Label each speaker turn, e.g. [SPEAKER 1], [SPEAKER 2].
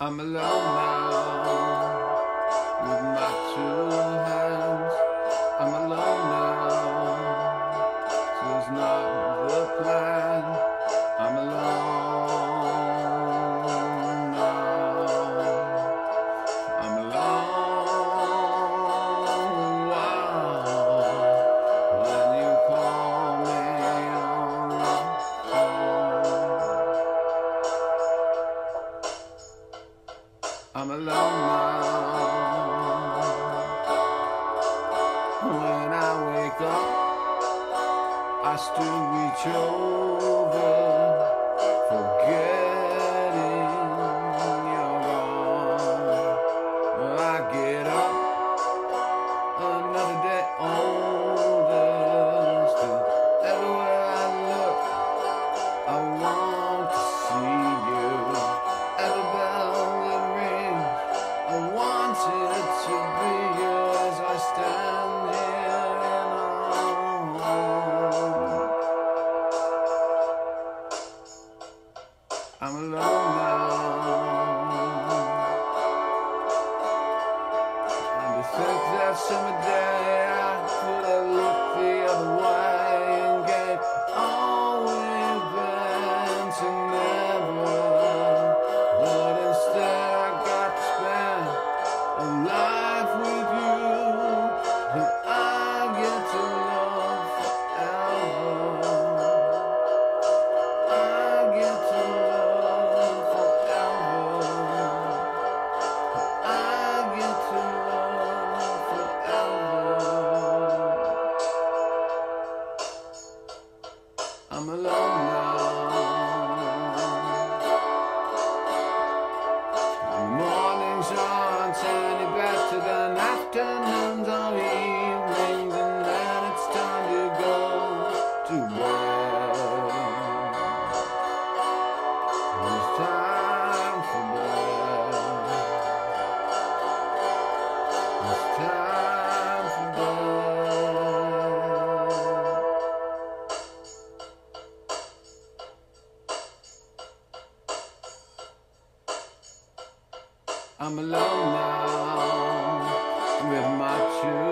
[SPEAKER 1] I'm alone now. I'm alone now. When I wake up, I still reach over. Forget. I'm alone now with my two.